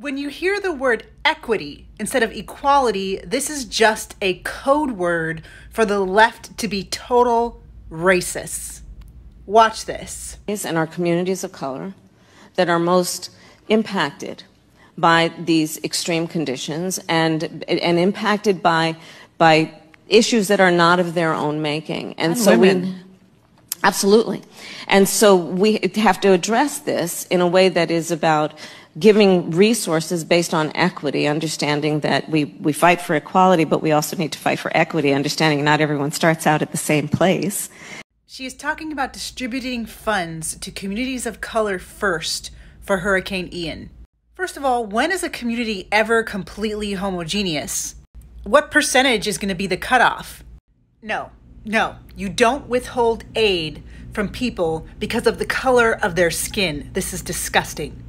When you hear the word equity instead of equality, this is just a code word for the left to be total racists. Watch this. In our communities of color that are most impacted by these extreme conditions and and impacted by by issues that are not of their own making. And, and so women. we Absolutely. And so we have to address this in a way that is about giving resources based on equity, understanding that we, we fight for equality, but we also need to fight for equity, understanding not everyone starts out at the same place. She is talking about distributing funds to communities of color first for Hurricane Ian. First of all, when is a community ever completely homogeneous? What percentage is going to be the cutoff? No, no, you don't withhold aid from people because of the color of their skin. This is disgusting.